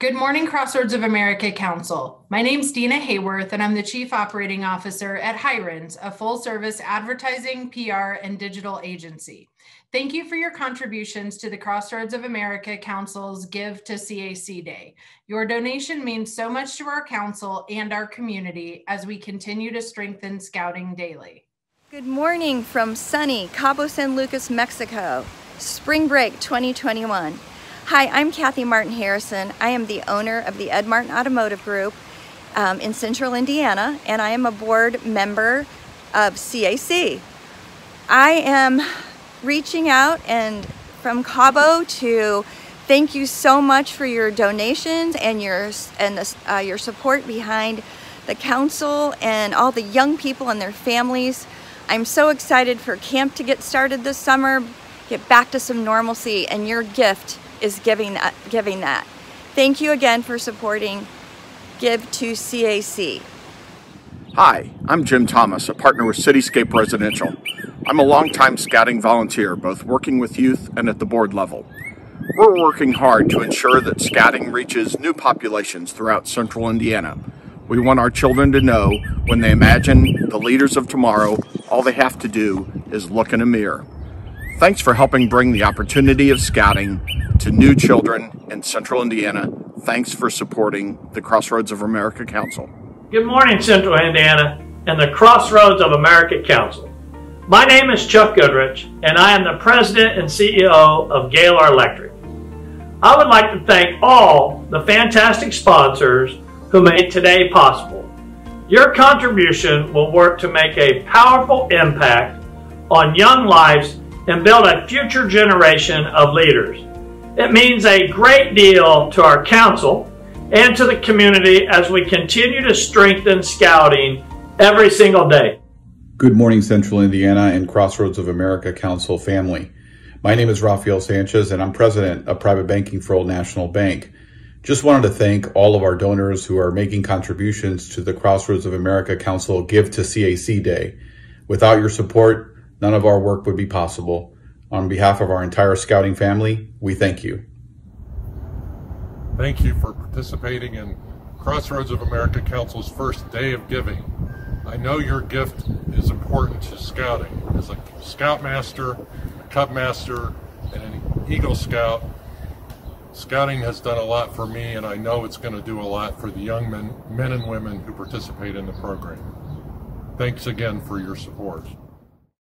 Good morning, Crossroads of America Council. My name's Dina Hayworth, and I'm the Chief Operating Officer at Hirons, a full service advertising, PR, and digital agency. Thank you for your contributions to the Crossroads of America Council's Give to CAC Day. Your donation means so much to our council and our community as we continue to strengthen scouting daily. Good morning from sunny Cabo San Lucas, Mexico. Spring break 2021. Hi, I'm Kathy Martin Harrison. I am the owner of the Ed Martin Automotive Group um, in Central Indiana, and I am a board member of CAC. I am reaching out and from Cabo to thank you so much for your donations and your and the, uh, your support behind the council and all the young people and their families. I'm so excited for camp to get started this summer, get back to some normalcy, and your gift is giving that, giving that. Thank you again for supporting Give to CAC. Hi, I'm Jim Thomas, a partner with Cityscape Residential. I'm a longtime scouting volunteer, both working with youth and at the board level. We're working hard to ensure that scouting reaches new populations throughout central Indiana. We want our children to know when they imagine the leaders of tomorrow, all they have to do is look in a mirror. Thanks for helping bring the opportunity of scouting to new children in central Indiana. Thanks for supporting the Crossroads of America Council. Good morning, Central Indiana and the Crossroads of America Council. My name is Chuck Goodrich, and I am the President and CEO of Gaylor Electric. I would like to thank all the fantastic sponsors who made today possible. Your contribution will work to make a powerful impact on young lives and build a future generation of leaders. It means a great deal to our council and to the community as we continue to strengthen scouting every single day. Good morning, Central Indiana and Crossroads of America Council family. My name is Rafael Sanchez and I'm president of Private Banking for Old National Bank. Just wanted to thank all of our donors who are making contributions to the Crossroads of America Council Give to CAC Day. Without your support, none of our work would be possible. On behalf of our entire scouting family, we thank you. Thank you for participating in Crossroads of America Council's first day of giving. I know your gift is important to scouting. As a Scoutmaster, a Cub Master, and an Eagle Scout, scouting has done a lot for me and I know it's going to do a lot for the young men, men and women who participate in the program. Thanks again for your support.